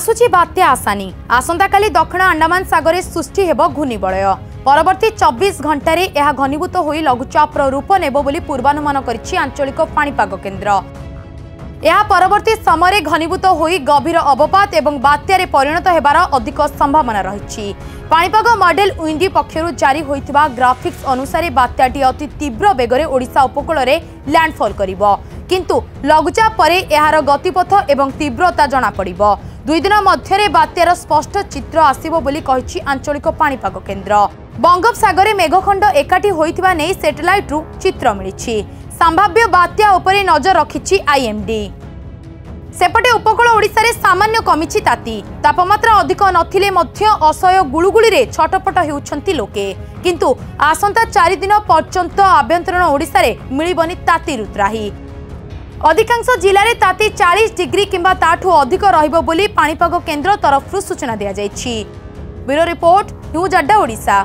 ଆସୁଛି ବାତ୍ୟା ଆସାନି ଆସନ୍ତାକାଲି ଦକ୍ଷିଣ ଆଣ୍ଡାମାନ ସାଗରରେ ସୃଷ୍ଟି ହେବ ଘୂର୍ଣ୍ଣିବଳୟ। ପରବର୍ତ୍ତୀ ଚବିଶ ଘଣ୍ଟାରେ ଏହା ଘନୀଭୂତ ହୋଇ ଲଘୁଚାପର ରୂପ ନେବ ବୋଲି ପୂର୍ବାନୁମାନ କରିଛି ଆଞ୍ଚଳିକ ପାଣିପାଗ କେନ୍ଦ୍ର। ଏହା ପରବର୍ତ୍ତୀ ସମୟରେ ଘନୀଭୂତ ହୋଇ ଗଭୀର ଅବପାତ ଏବଂ ବାତ୍ୟାରେ ପରିଣତ ହେବାର ଅଧିକ ସମ୍ଭାବନା ରହିଛି। ପାଣିପାଗ ମଡେଲ ୱିଣ୍ଡି ପକ୍ଷରୁ ଜାରି ହୋଇଥିବା ଗ୍ରାଫିକ୍ସ ଅନୁସାରେ ବାତ୍ୟାଟି ଅତି ତୀବ୍ର ବେଗରେ ଓଡ଼ିଶା ଉପକୂଳରେ ଲ୍ୟାଣ୍ଡଫଲ୍ କରିବ। କିନ୍ତୁ ଲଘୁଚାପ ପରେ ଏହାର ଗତିପଥ ଏବଂ ତୀବ୍ରତା ଜଣାପଡ଼ିବ। ଦୁଇ ଦିନ ମଧ୍ୟରେ ବାତ୍ୟାର ସ୍ପଷ୍ଟ ଚିତ୍ର ଆସିବ ବୋଲି କହିଛି ଆଞ୍ଚଳିକ ପାଣିପାଗ କେନ୍ଦ୍ର। ବଙ୍ଗୋପସାଗରରେ ମେଘଖଣ୍ଡ ଏକାଠି ହୋଇଥିବା ନେଇ ସ୍ୟାଟେଲାଇଟ୍ରୁ ଚିତ୍ର ମିଳିଛି। ସମ୍ଭାବ୍ୟ ବାତ୍ୟା ଉପରେ ନଜର ରଖିଛି ଆଇଏମ୍ଡି। ସେପଟେ ଉପକୂଳ ଓଡ଼ିଶାରେ ସାମାନ୍ୟ କମିଛି ତାତି। ତାପମାତ୍ରା ଅଧିକ ନଥିଲେ ମଧ୍ୟ ଅସହ୍ୟ ଗୁଳୁଗୁଳିରେ ଛଟପଟ ହେଉଛନ୍ତି ଲୋକେ। କିନ୍ତୁ ଆସନ୍ତା ଚାରି ଦିନ ପର୍ଯ୍ୟନ୍ତ ଆଭ୍ୟନ୍ତରୀଣ ଓଡ଼ିଶାରେ ମିଳିବନି ତାତିରୁ ତ୍ରାହି ଅଧିକାଂଶ ଜିଲ୍ଲାରେ ତାତି ଚାଳିଶ ଡିଗ୍ରୀ କିମ୍ବା ତାଠୁ ଅଧିକ ରହିବ ବୋଲି ପାଣିପାଗ କେନ୍ଦ୍ର ତରଫରୁ ସୂଚନା ଦିଆଯାଇଛି। ବ୍ୟୁରୋ ରିପୋର୍ଟ ନ୍ୟୁଜ୍ ଆଡ୍ଡା ଓଡ଼ିଶା।